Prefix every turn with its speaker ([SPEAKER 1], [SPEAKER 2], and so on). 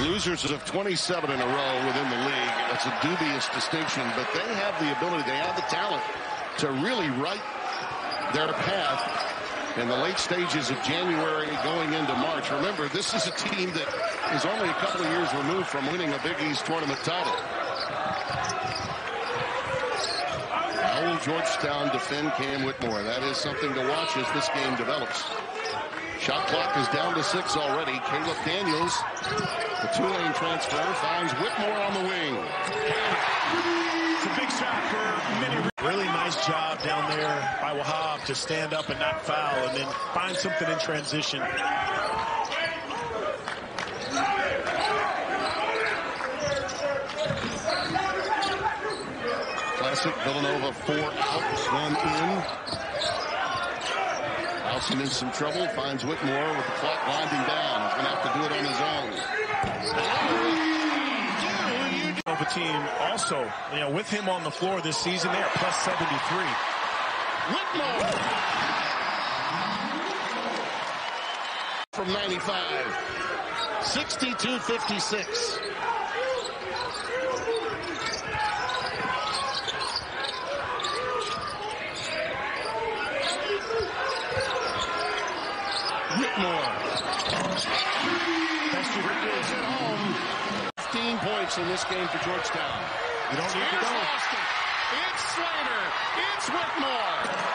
[SPEAKER 1] Losers of 27 in a row within the league. That's a dubious distinction, but they have the ability, they have the talent to really right their path in the late stages of January going into March. Remember, this is a team that is only a couple of years removed from winning a Big East tournament title. How will Georgetown defend Cam Whitmore? That is something to watch as this game develops. Shot clock is down to six already. Caleb Daniels, the Tulane transfer, finds Whitmore on the wing.
[SPEAKER 2] It's a big shot for many. Really nice job down there by Wahab to stand up and not foul and then find something in transition.
[SPEAKER 1] Classic Villanova four out, one in. Alson in some trouble, finds Whitmore with the clock winding down. He's going to have to do it on his own.
[SPEAKER 2] Of a team also, you know, with him on the floor this season, they are plus 73.
[SPEAKER 1] Whitmore from 95, 62-56. Whitmore.
[SPEAKER 2] Best
[SPEAKER 1] is at home. 15 points in this game for Georgetown.
[SPEAKER 2] You don't need to go.
[SPEAKER 1] Austin. It's Slater. It's Whitmore.